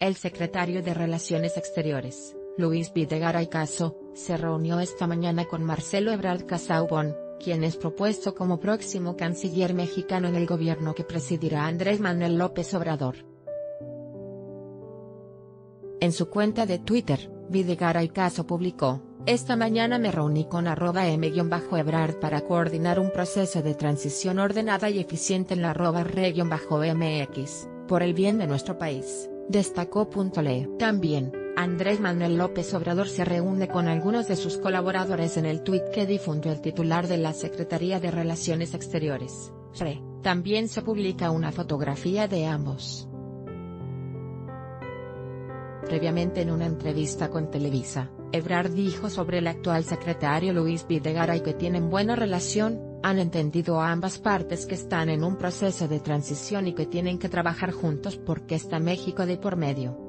El secretario de Relaciones Exteriores, Luis Videgaray Caso, se reunió esta mañana con Marcelo Ebrard Casaubon, quien es propuesto como próximo canciller mexicano en el gobierno que presidirá Andrés Manuel López Obrador. En su cuenta de Twitter, Videgaray Caso publicó, esta mañana me reuní con arroba m-ebrard para coordinar un proceso de transición ordenada y eficiente en la arroba re-mx, por el bien de nuestro país, destacó. Le. También, Andrés Manuel López Obrador se reúne con algunos de sus colaboradores en el tuit que difundió el titular de la Secretaría de Relaciones Exteriores, RE. También se publica una fotografía de ambos. Previamente en una entrevista con Televisa, Ebrard dijo sobre el actual secretario Luis Videgaray que tienen buena relación, han entendido a ambas partes que están en un proceso de transición y que tienen que trabajar juntos porque está México de por medio.